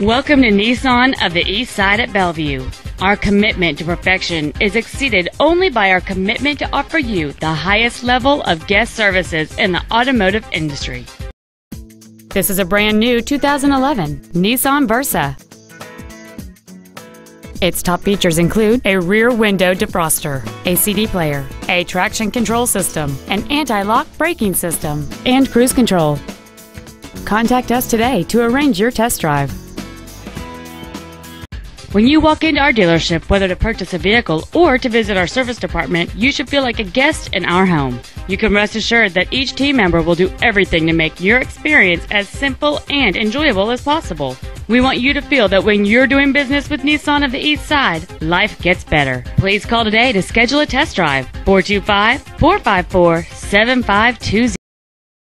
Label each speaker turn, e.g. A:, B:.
A: Welcome to Nissan of the East Side at Bellevue. Our commitment to perfection is exceeded only by our commitment to offer you the highest level of guest services in the automotive industry. This is a brand new 2011 Nissan Versa. Its top features include a rear window defroster, a CD player, a traction control system, an anti-lock braking system, and cruise control. Contact us today to arrange your test drive. When you walk into our dealership, whether to purchase a vehicle or to visit our service department, you should feel like a guest in our home. You can rest assured that each team member will do everything to make your experience as simple and enjoyable as possible. We want you to feel that when you're doing business with Nissan of the East Side, life gets better. Please call today to schedule a test drive. 425 454 7520.